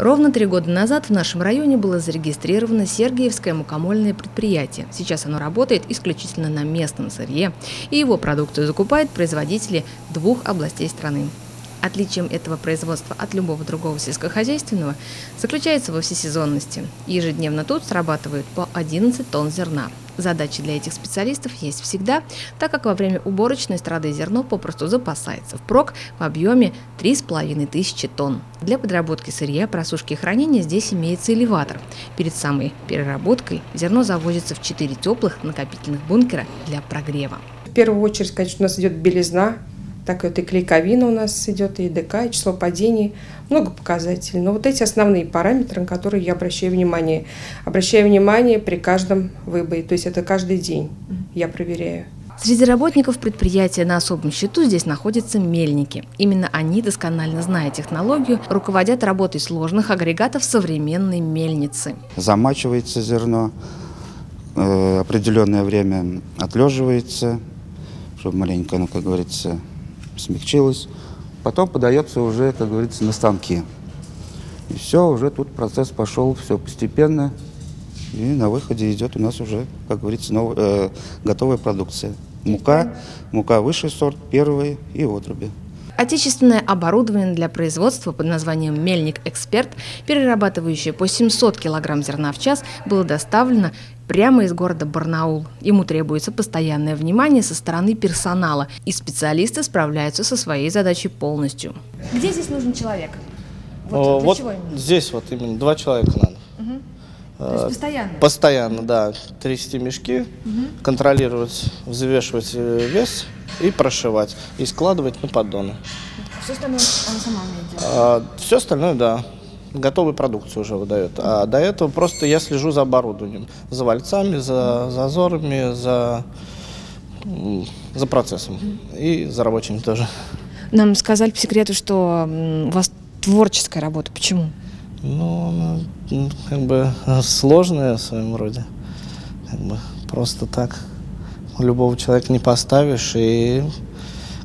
Ровно три года назад в нашем районе было зарегистрировано Сергиевское мукомольное предприятие. Сейчас оно работает исключительно на местном сырье, и его продукцию закупают производители двух областей страны. Отличием этого производства от любого другого сельскохозяйственного заключается во всесезонности. Ежедневно тут срабатывают по 11 тонн зерна. Задачи для этих специалистов есть всегда, так как во время уборочной страды зерно попросту запасается впрок в объеме 3,5 тысячи тонн. Для подработки сырья, просушки и хранения здесь имеется элеватор. Перед самой переработкой зерно завозится в 4 теплых накопительных бункера для прогрева. В первую очередь, конечно, у нас идет белизна, так вот и клейковина у нас идет, и ДК, и число падений, много показателей. Но вот эти основные параметры, на которые я обращаю внимание. Обращаю внимание при каждом выборе, то есть это каждый день я проверяю. Среди работников предприятия на особом счету здесь находятся мельники. Именно они, досконально зная технологию, руководят работой сложных агрегатов современной мельницы. Замачивается зерно, э, определенное время отлеживается, чтобы маленько, ну, как говорится, смягчилось. Потом подается уже, как говорится, на станки. И все, уже тут процесс пошел, все постепенно. И на выходе идет у нас уже, как говорится, нов, э, готовая продукция. Мука, мука высший сорт, первый и отруби. Отечественное оборудование для производства под названием «Мельник Эксперт», перерабатывающее по 700 килограмм зерна в час, было доставлено прямо из города Барнаул. Ему требуется постоянное внимание со стороны персонала, и специалисты справляются со своей задачей полностью. Где здесь нужен человек? Вот, вот здесь вот именно два человека надо. Угу. То есть постоянно? Постоянно, да. Трясти мешки, угу. контролировать, взвешивать э, вес и прошивать, и складывать на поддоны. Все остальное она сама умеет делать? А, все остальное, да. Готовую продукцию уже выдает. А до этого просто я слежу за оборудованием, за вальцами, за зазорами, за, за процессом и за рабочими тоже. Нам сказали по секрету, что у вас творческая работа. Почему? Ну, как бы сложная в своем роде. Как бы просто так любого человека не поставишь, и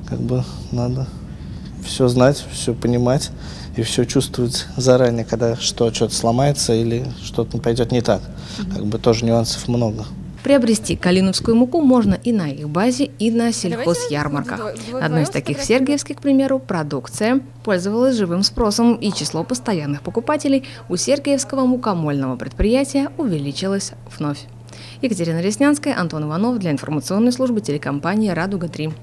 как бы надо все знать, все понимать и все чувствовать заранее, когда что, что-то сломается или что-то пойдет не так. Как бы тоже нюансов много. Приобрести калиновскую муку можно и на их базе, и на сельхозярмарках. Одной из таких в Сергиевске, к примеру, продукция пользовалась живым спросом, и число постоянных покупателей у Сергиевского мукомольного предприятия увеличилось вновь. Екатерина Реснянская, Антон Иванов для информационной службы телекомпании «Радуга-3».